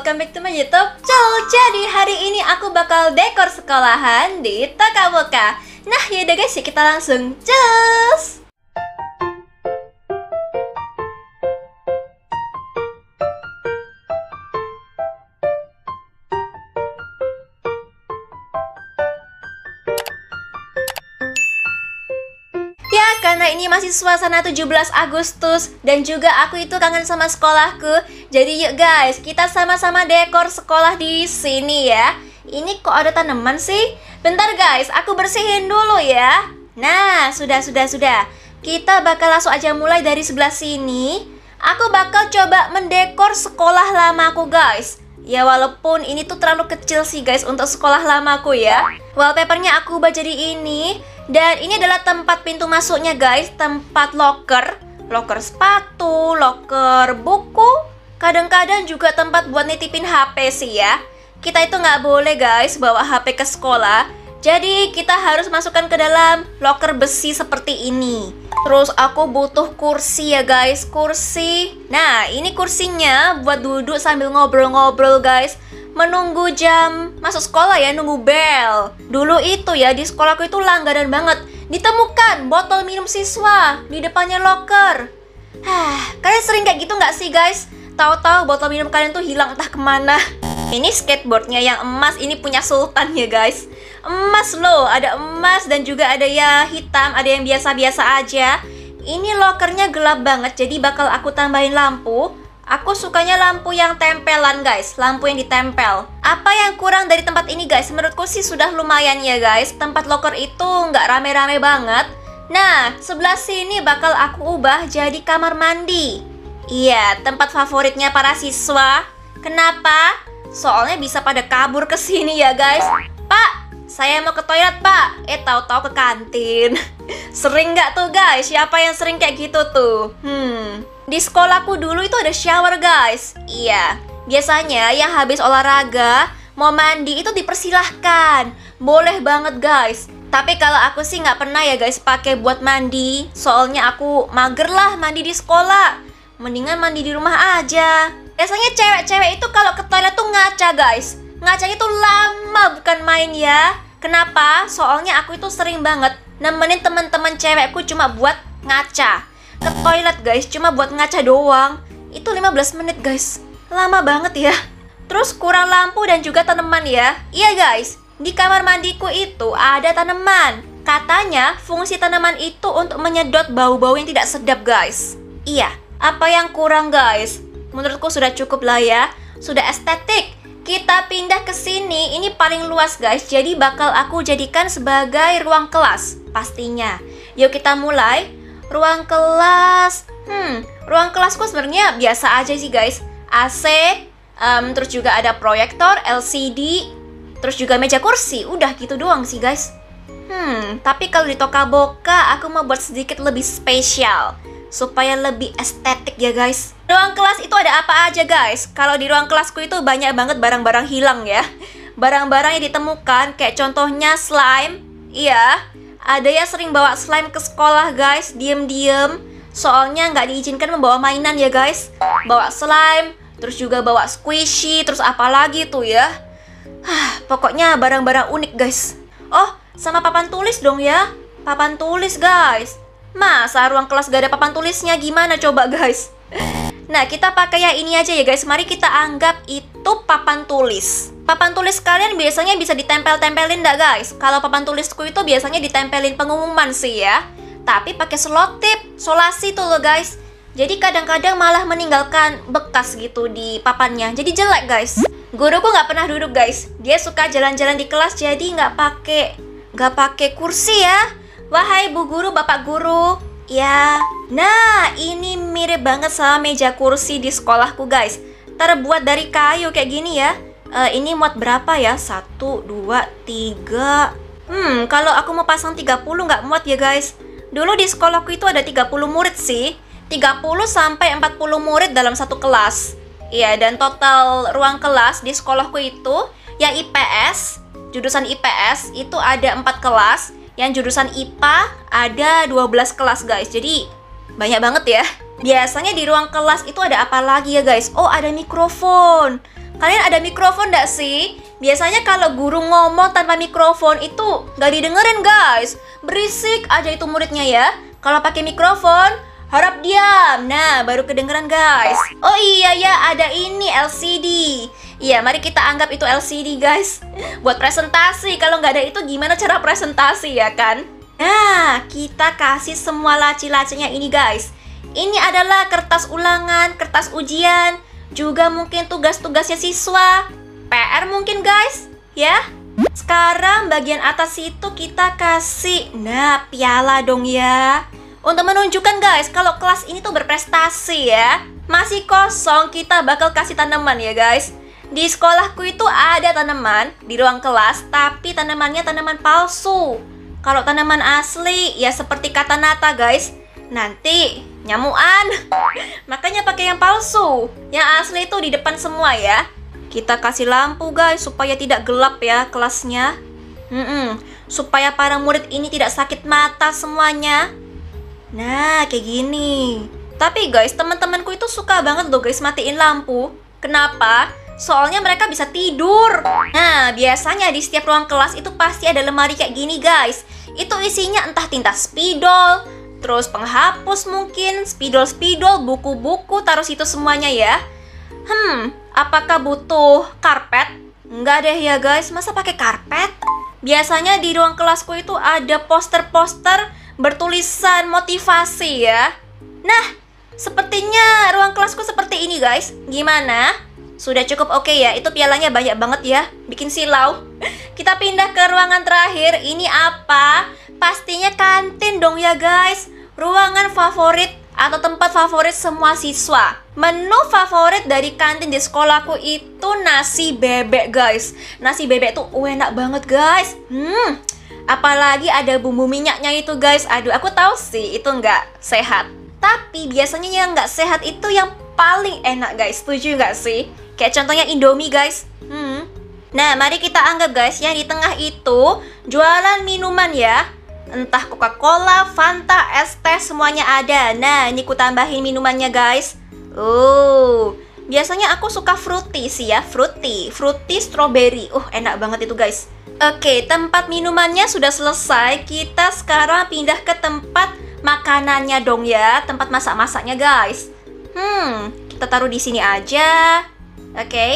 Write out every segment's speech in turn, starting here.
welcome back to my youtube channel Jadi hari ini aku bakal dekor sekolahan di Takaboka Nah yaudah guys, ya kita langsung cus Ya, karena ini masih suasana 17 Agustus dan juga aku itu kangen sama sekolahku. Jadi yuk guys, kita sama-sama dekor sekolah di sini ya. Ini kok ada tanaman sih? Bentar guys, aku bersihin dulu ya. Nah, sudah sudah sudah. Kita bakal langsung aja mulai dari sebelah sini. Aku bakal coba mendekor sekolah lamaku guys. Ya walaupun ini tuh terlalu kecil sih guys untuk sekolah lamaku ya. Wallpapernya aku ubah jadi ini. Dan ini adalah tempat pintu masuknya guys, tempat locker, locker sepatu, locker buku, kadang-kadang juga tempat buat nitipin HP sih ya. Kita itu nggak boleh guys bawa HP ke sekolah, jadi kita harus masukkan ke dalam locker besi seperti ini. Terus aku butuh kursi ya guys, kursi. Nah ini kursinya buat duduk sambil ngobrol-ngobrol guys menunggu jam masuk sekolah ya, nunggu bel. Dulu itu ya di sekolahku itu langganan banget. Ditemukan botol minum siswa di depannya locker. Hah, kalian sering kayak gitu nggak sih guys? Tahu-tahu botol minum kalian tuh hilang entah ke mana. Ini skateboardnya yang emas, ini punya Sultan ya guys. Emas loh, ada emas dan juga ada ya hitam, ada yang biasa-biasa aja. Ini lockernya gelap banget, jadi bakal aku tambahin lampu Aku sukanya lampu yang tempelan guys, lampu yang ditempel. Apa yang kurang dari tempat ini guys? Menurutku sih sudah lumayan ya guys. Tempat locker itu nggak rame-rame banget. Nah, sebelah sini bakal aku ubah jadi kamar mandi. Iya, tempat favoritnya para siswa. Kenapa? Soalnya bisa pada kabur ke sini ya guys. Pak, saya mau ke toilet pak. Eh, tahu-tahu ke kantin. sering nggak tuh guys? Siapa yang sering kayak gitu tuh? Hmm. Di sekolahku dulu itu ada shower guys Iya Biasanya yang habis olahraga Mau mandi itu dipersilahkan Boleh banget guys Tapi kalau aku sih nggak pernah ya guys pakai buat mandi Soalnya aku mager lah mandi di sekolah Mendingan mandi di rumah aja. Biasanya cewek-cewek itu kalau ke toilet tuh ngaca guys. Ngacanya tuh lama bukan main ya. Kenapa? Soalnya aku itu sering banget nemenin teman-teman cewekku cuma buat ngaca. Ke toilet guys cuma buat ngaca doang. Itu 15 menit guys. Lama banget ya. Terus kurang lampu dan juga tanaman ya. Iya guys. Di kamar mandiku itu ada tanaman. Katanya fungsi tanaman itu untuk menyedot bau-bau yang tidak sedap guys. Iya apa yang kurang guys menurutku sudah cukup lah ya sudah estetik kita pindah ke sini ini paling luas guys jadi bakal aku jadikan sebagai ruang kelas pastinya yuk kita mulai Ruang kelas. Hmm, ruang kelasku sebenarnya biasa aja sih guys. AC, um, terus juga ada proyektor, LCD, terus juga meja kursi. Udah gitu doang sih guys. Hmm, tapi kalau di Tokaboka aku mau buat sedikit lebih spesial supaya lebih estetik ya guys. Ruang kelas itu ada apa aja guys? Kalau di ruang kelasku itu banyak banget barang-barang hilang ya. Barang-barang yang ditemukan kayak contohnya slime, iya, ada yang sering bawa slime ke sekolah guys, diem-diem. Soalnya nggak diizinkan membawa mainan ya guys. Bawa slime, terus juga bawa squishy, terus apa lagi tuh ya. Hah, pokoknya barang-barang unik guys. Oh, sama papan tulis dong ya. Papan tulis guys. Masa ruang kelas gak ada papan tulisnya gimana coba guys? Nah, kita pakai yang ini aja ya guys. Mari kita anggap itu papan tulis. Papan tulis kalian biasanya bisa ditempel-tempelin enggak guys? Kalau papan tulisku itu biasanya ditempelin pengumuman sih ya. Tapi pakai selotip, solasi tuh loh guys. Jadi kadang-kadang malah meninggalkan bekas gitu di papannya. Jadi jelek guys. Guruku nggak pernah duduk guys. Dia suka jalan-jalan di kelas jadi nggak pakai nggak pakai kursi ya. Wahai bu guru, bapak guru. Ya. Nah, ini mirip banget sama meja kursi di sekolahku guys. Terbuat dari kayu kayak gini ya uh, ini muat berapa ya? 1, 2, 3 Hmm, kalau aku mau pasang 30 nggak muat ya guys Dulu di sekolahku itu ada 30 murid sih 30 sampai 40 murid dalam satu kelas Iya, dan total ruang kelas di sekolahku itu Yang IPS, jurusan IPS itu ada 4 kelas Yang jurusan IPA ada 12 kelas guys Jadi banyak banget ya Biasanya di ruang kelas itu ada apa lagi ya guys? Oh ada mikrofon Kalian ada mikrofon nggak sih? Biasanya kalau guru ngomong tanpa mikrofon itu nggak didengerin guys. Berisik aja itu muridnya ya. Kalau pakai mikrofon, harap diam. Nah, baru kedengeran guys. Oh iya ya, ada ini LCD. Iya, mari kita anggap itu LCD guys. Buat presentasi. Kalau nggak ada itu gimana cara presentasi ya kan? Nah, kita kasih semua laci-lacinya ini guys. Ini adalah kertas ulangan, kertas ujian, juga mungkin tugas-tugasnya siswa. PR mungkin guys, ya. Sekarang bagian atas itu kita kasih, nah piala dong ya. Untuk menunjukkan guys, kalau kelas ini tuh berprestasi ya. Masih kosong, kita bakal kasih tanaman ya guys. Di sekolahku itu ada tanaman di ruang kelas, tapi tanamannya tanaman palsu. Kalau tanaman asli ya seperti kata Nata guys, nanti nyamuan. Makanya pakai yang palsu. Yang asli itu di depan semua ya. Kita kasih lampu guys supaya tidak gelap ya kelasnya. Mm -mm, supaya para murid ini tidak sakit mata semuanya. Nah, kayak gini. Tapi guys, teman-temanku itu suka banget loh guys matiin lampu. Kenapa? Soalnya mereka bisa tidur. Nah, biasanya di setiap ruang kelas itu pasti ada lemari kayak gini, guys. Itu isinya entah tinta spidol, terus penghapus mungkin, spidol-spidol, buku-buku, taruh situ semuanya ya. Hmm, apakah butuh karpet? Enggak deh ya guys, masa pakai karpet? Biasanya di ruang kelasku itu ada poster-poster bertulisan motivasi ya. Nah, sepertinya ruang kelasku seperti ini guys. Gimana? Sudah cukup oke okay ya, itu pialanya banyak banget ya, bikin silau. Kita pindah ke ruangan terakhir, ini apa? Pastinya kantin dong ya guys. Ruangan favorit atau tempat favorit semua siswa. Menu favorit dari kantin di sekolahku itu nasi bebek guys. Nasi bebek tuh enak banget guys. Hmm, apalagi ada bumbu minyaknya itu guys. Aduh, aku tahu sih itu nggak sehat. Tapi biasanya yang nggak sehat itu yang paling enak guys. Setuju nggak sih? Kayak contohnya Indomie guys. Hmm. Nah, mari kita anggap guys yang di tengah itu jualan minuman ya. Entah Coca-Cola, Fanta, es teh semuanya ada. Nah, ini ku tambahin minumannya guys. Oh, biasanya aku suka fruity sih ya, fruity, fruity strawberry. Uh, enak banget itu guys. Oke, tempat minumannya sudah selesai. Kita sekarang pindah ke tempat makanannya dong ya, tempat masak-masaknya guys. Hmm, kita taruh di sini aja. Oke. Okay.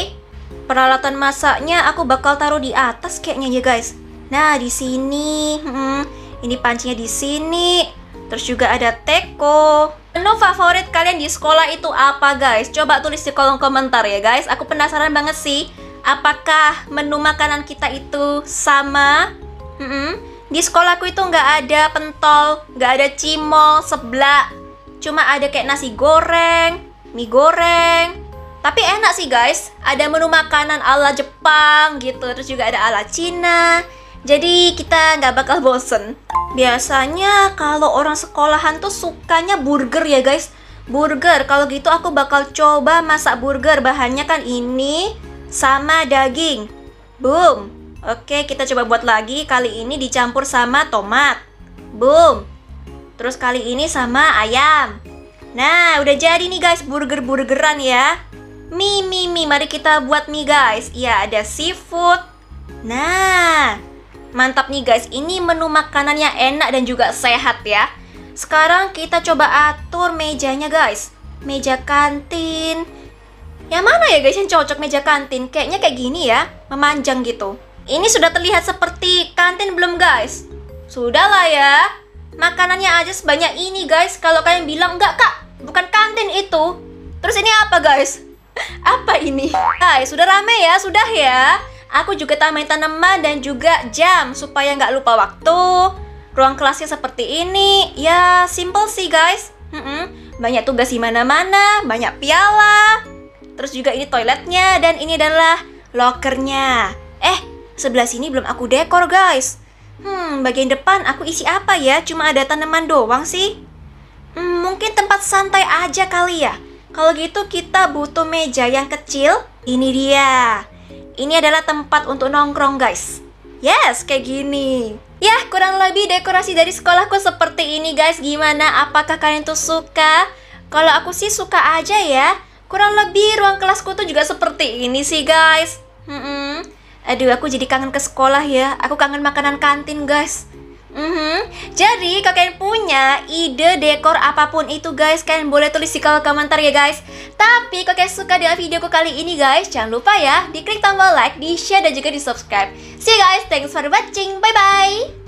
Peralatan masaknya aku bakal taruh di atas kayaknya ya guys. Nah, di sini. Hmm, ini pancinya di sini. Terus juga ada teko. Menu favorit kalian di sekolah itu apa guys? Coba tulis di kolom komentar ya guys. Aku penasaran banget sih. Apakah menu makanan kita itu sama? Hmm, di sekolahku itu nggak ada pentol, nggak ada cimol, seblak. Cuma ada kayak nasi goreng, mie goreng, tapi enak sih guys, ada menu makanan ala Jepang gitu, terus juga ada ala Cina. Jadi kita nggak bakal bosen. Biasanya kalau orang sekolahan tuh sukanya burger ya guys. Burger, kalau gitu aku bakal coba masak burger. Bahannya kan ini sama daging. Boom. Oke, kita coba buat lagi. Kali ini dicampur sama tomat. Boom. Terus kali ini sama ayam. Nah, udah jadi nih guys burger-burgeran ya. Mie, mie, mie. Mari kita buat mie guys. Iya, ada seafood. Nah, mantap nih guys. Ini menu makanannya enak dan juga sehat ya. Sekarang kita coba atur mejanya guys. Meja kantin. Yang mana ya guys yang cocok meja kantin? Kayaknya kayak gini ya, memanjang gitu. Ini sudah terlihat seperti kantin belum guys? Sudah lah ya. Makanannya aja sebanyak ini guys. Kalau kalian bilang enggak kak, bukan kantin itu. Terus ini apa guys? Apa ini? Hai, sudah rame ya? Sudah ya? Aku juga tambahin tanaman dan juga jam supaya nggak lupa waktu. Ruang kelasnya seperti ini. Ya, simple sih guys. Mm-mm. Banyak tugas di mana-mana, banyak piala. Terus juga ini toiletnya dan ini adalah lokernya. Eh, sebelah sini belum aku dekor guys. Hmm, bagian depan aku isi apa ya? Cuma ada tanaman doang sih. Hmm, mungkin tempat santai aja kali ya. Kalau gitu kita butuh meja yang kecil. Ini dia. Ini adalah tempat untuk nongkrong guys. Yes, kayak gini. Ya, kurang lebih dekorasi dari sekolahku seperti ini guys. Gimana? Apakah kalian tuh suka? Kalau aku sih suka aja ya. kurang lebih ruang kelasku tuh juga seperti ini sih guys. Hmm, aduh aku jadi kangen ke sekolah ya. Aku kangen makanan kantin guys. Mhm. Jadi kalau kalian punya ide dekor apa pun itu guys, kalian boleh tulis di kolom komentar ya guys. Tapi kalau kalian suka dengan videoku kali ini guys, jangan lupa ya diklik tombol like, di share dan juga di subscribe. See you guys, thanks for watching, bye bye.